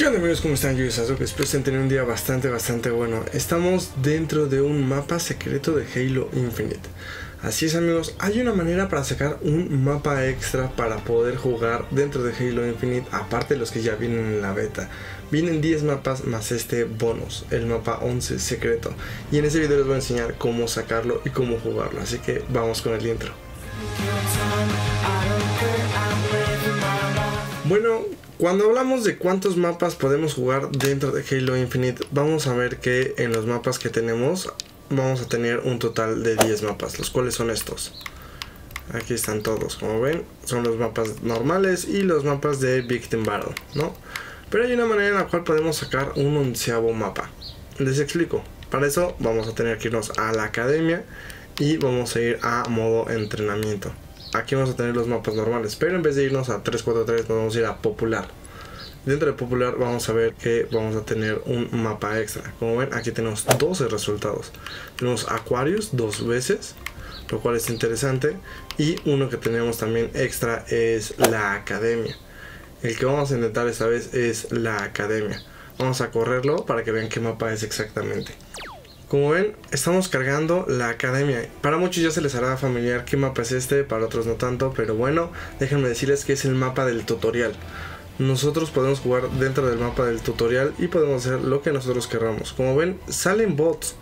¿Qué onda amigos? ¿Cómo están? Yo soy Sasuke, espero estén teniendo un día bastante, bastante bueno. Estamos dentro de un mapa secreto de Halo Infinite. Así es amigos, hay una manera para sacar un mapa extra para poder jugar dentro de Halo Infinite, aparte de los que ya vienen en la beta. Vienen 10 mapas más este bonus, el mapa 11 secreto. Y en este video les voy a enseñar cómo sacarlo y cómo jugarlo, así que vamos con el intro. Bueno, cuando hablamos de cuántos mapas podemos jugar dentro de Halo Infinite, vamos a ver que en los mapas que tenemos vamos a tener un total de 10 mapas, los cuales son estos. Aquí están todos, como ven, son los mapas normales y los mapas de Victim Battle, ¿no? Pero hay una manera en la cual podemos sacar un onceavo mapa. Les explico. Para eso vamos a tener que irnos a la academia y vamos a ir a modo entrenamiento aquí vamos a tener los mapas normales, pero en vez de irnos a 343 nos vamos a ir a popular. Dentro de popular vamos a ver que vamos a tener un mapa extra. Como ven, aquí tenemos 12 resultados. Tenemos Aquarius dos veces, lo cual es interesante. Y uno que tenemos también extra es la academia. El que vamos a intentar esta vez es la academia. Vamos a correrlo para que vean qué mapa es exactamente. Como ven, estamos cargando la academia. Para muchos ya se les hará familiar qué mapa es este, para otros no tanto, pero bueno, déjenme decirles que es el mapa del tutorial. Nosotros podemos jugar dentro del mapa del tutorial y podemos hacer lo que nosotros queramos. Como ven, salen bots,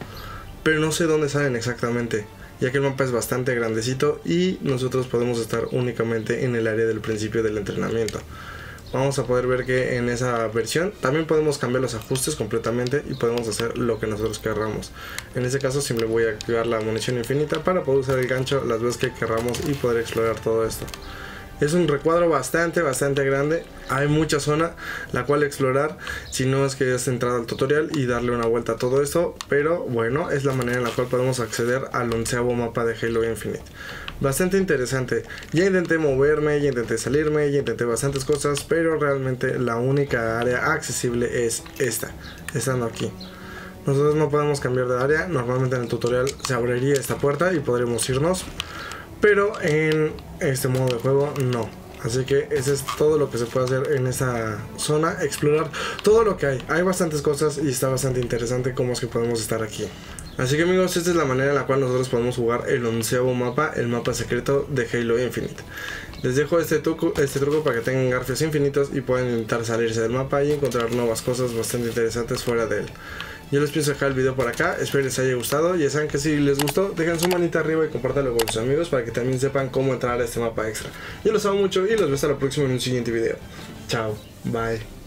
pero no sé dónde salen exactamente, ya que el mapa es bastante grandecito y nosotros podemos estar únicamente en el área del principio del entrenamiento vamos a poder ver que en esa versión también podemos cambiar los ajustes completamente y podemos hacer lo que nosotros querramos. En este caso siempre voy a activar la munición infinita para poder usar el gancho las veces que querramos y poder explorar todo esto. Es un recuadro bastante, bastante grande. Hay mucha zona la cual explorar si no es que has entrado al tutorial y darle una vuelta a todo esto. Pero bueno, es la manera en la cual podemos acceder al onceavo mapa de Halo Infinite. Bastante interesante. Ya intenté moverme, ya intenté salirme, ya intenté bastantes cosas, pero realmente la única área accesible es esta, estando aquí. Nosotros no podemos cambiar de área, normalmente en el tutorial se abriría esta puerta y podremos irnos pero en este modo de juego no. Así que eso es todo lo que se puede hacer en esa zona, explorar todo lo que hay. Hay bastantes cosas y está bastante interesante cómo es que podemos estar aquí. Así que amigos, esta es la manera en la cual nosotros podemos jugar el onceavo mapa, el mapa secreto de Halo Infinite. Les dejo este truco, este truco para que tengan garfios infinitos y puedan intentar salirse del mapa y encontrar nuevas cosas bastante interesantes fuera de él. Yo les pienso dejar el video por acá, espero les haya gustado. Ya saben que si les gustó, dejen su manita arriba y compártanlo con sus amigos para que también sepan cómo entrar a este mapa extra. Yo los amo mucho y los veo hasta la próxima en un siguiente video. Chao, bye.